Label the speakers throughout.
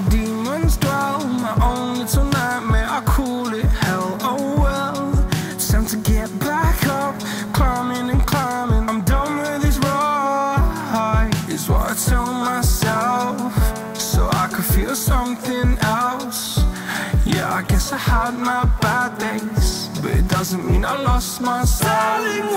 Speaker 1: my demons dwell. My own little nightmare, I call it hell. Oh well, it's time to get back up, climbing and climbing. I'm done with this ride, is what I tell myself, so I could feel something else. Yeah, I guess I had my bad days, but it doesn't mean I lost my style.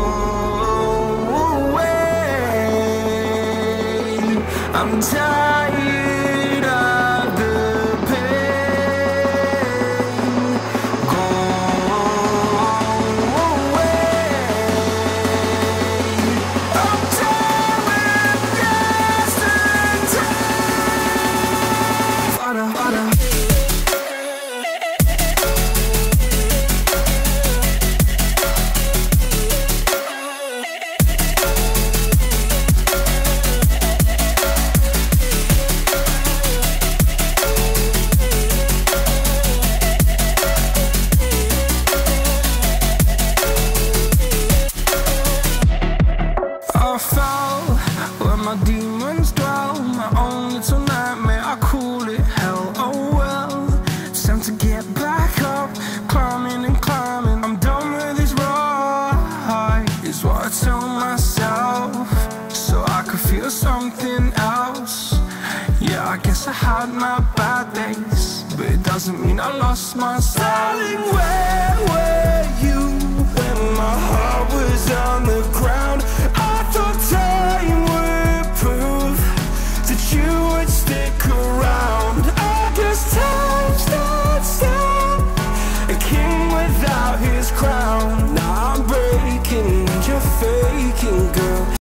Speaker 1: I'm tired soul. Where my demons dwell My own little nightmare, I call it? Hell Oh well, it's time to get back up. Climbing and climbing, I'm done with this ride Is what I tell myself. So I could feel something else. Yeah, I guess I had my bad days But it doesn't mean I lost my styling Where were you when my heart was on the ground? would stick around